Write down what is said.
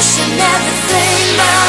ocean, everything.